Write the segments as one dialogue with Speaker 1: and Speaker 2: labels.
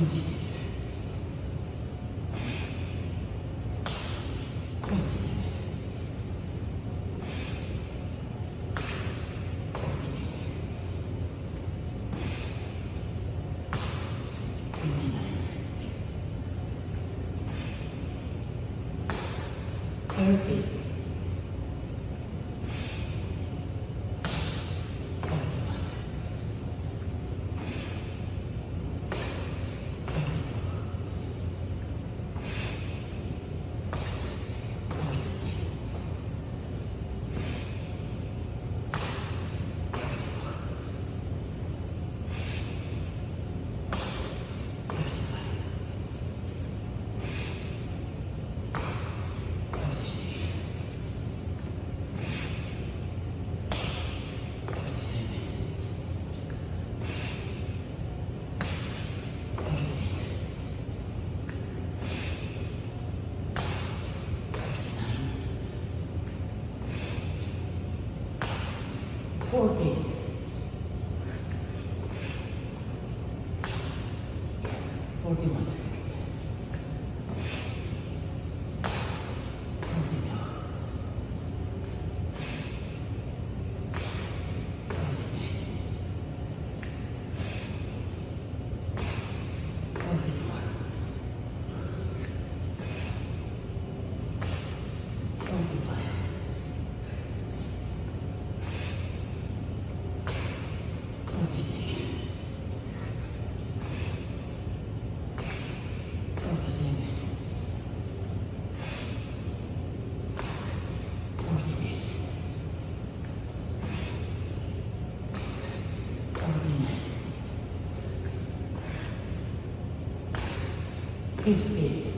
Speaker 1: 26. 27. 28. 29. 30. 31. 40. 50.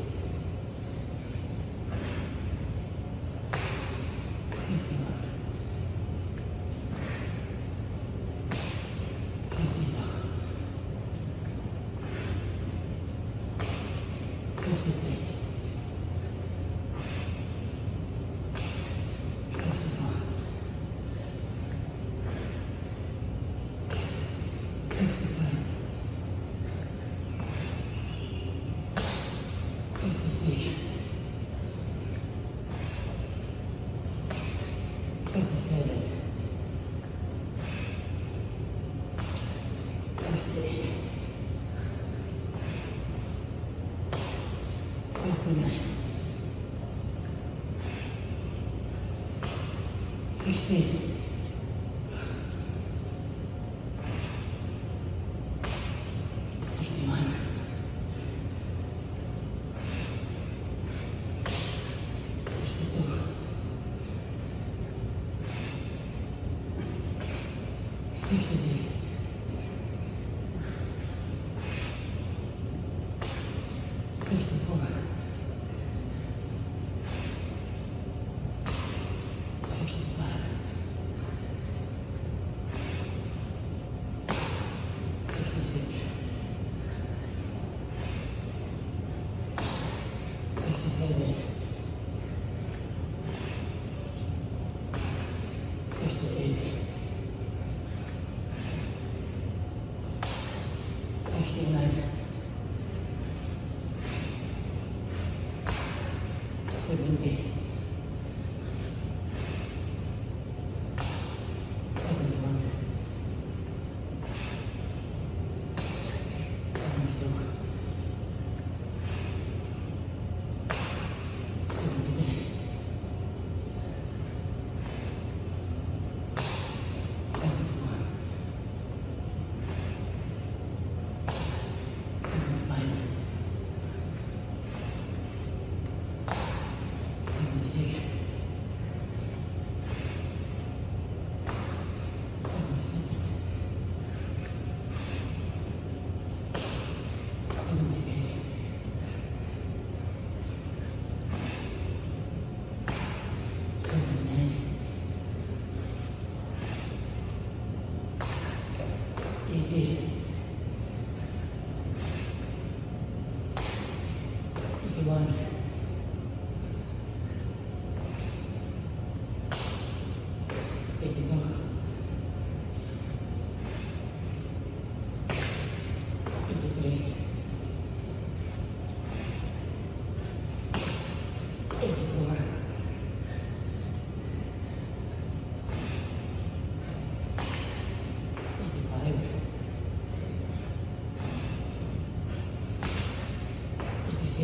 Speaker 1: 59. 60. 61. 62. 63. 64. 70. 80. 81.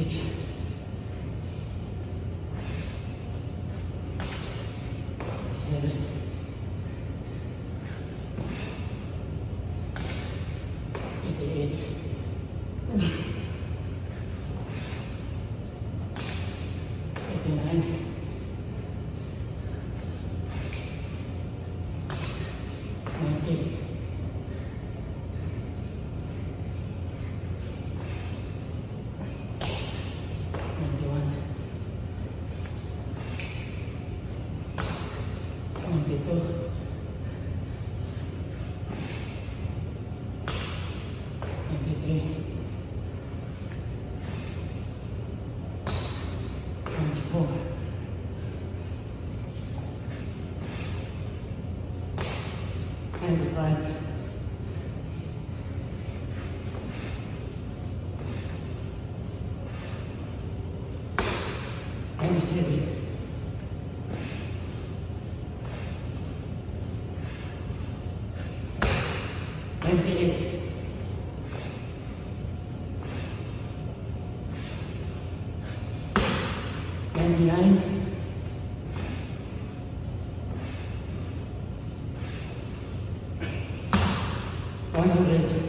Speaker 1: Six, seven, 28. Ninety-nine. One hundred.